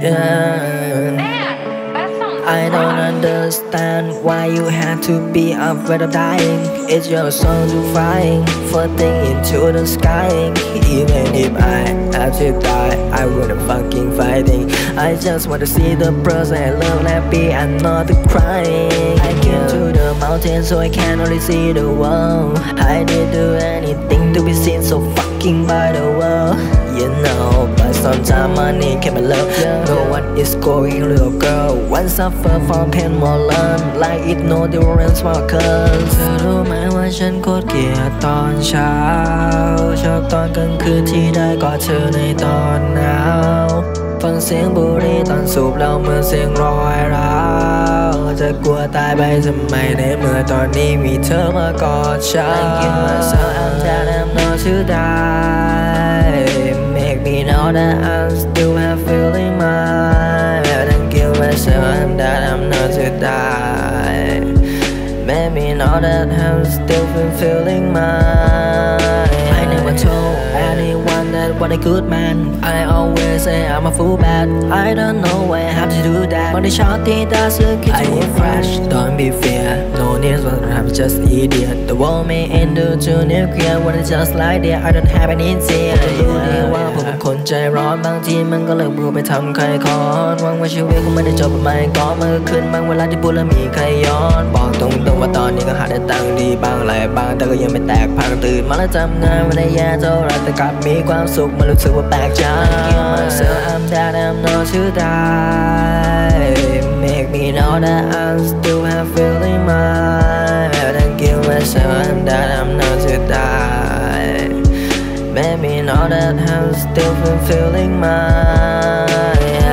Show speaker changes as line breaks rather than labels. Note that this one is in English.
I don't understand why you had to be afraid of dying. It's your soul to flying, floating into the sky. Even if I have to die, I wouldn't fucking fighting. I just want to see the person I love happy and not crying. I came to the mountain so I can only see the world. I didn't do anything to be seen so fucking by the world. You know, but sometimes money can be love. No one is going real girl. One suffer from pain more learn. Like it no difference for cause เธอรู้ไหมว่าฉันโคตรเกลียดตอนเช้า ชอบตอนกลางคืนที่ได้กอดเธอในตอนหนาวฟังเสียงบุหรี่ตอนสูบแล้วเหมือนเสียงรอยร้าวจะกลัวตายไปทำไมในเมื่อตอนนี้มีเธอมากอดฉัน Thank you myself I'm that I'm not to die still have feeling mine. Thank you myself I'm that I'm not to die. Make me know that I'm still feeling mine. I never told anyone that what a good man. I always say I'm a fool bad I don't know why I have to do that. But the shawty doesn't keep I ain't fresh, don't be fear. No need for I'm just idiot. The world may end to nuclear When it's just like that. I don't have any fear จะรู้ดีว่าผมเป็นคนใจร้อนบางทีมันก็เลิกพูดไปทำใครคอนหวังว่าชีวิตคงไม่ได้จบแบบไม่ก่อนมันก็ขึ้นบางเวลาที่พูดแล้วมีใครย้อน บอกตรงๆว่าตอนนี้ก็หาได้ตังค์ดีบ้างหลายบางแต่ก็ยังไม่แตกพังตื่นมาแล้วทำงานไม่ได้แย่เท่าไรแต่กลับมีความสุขมันรู้สึกว่าแปลกใจ myself I'm that I'm not to die that I'm still fulfilling my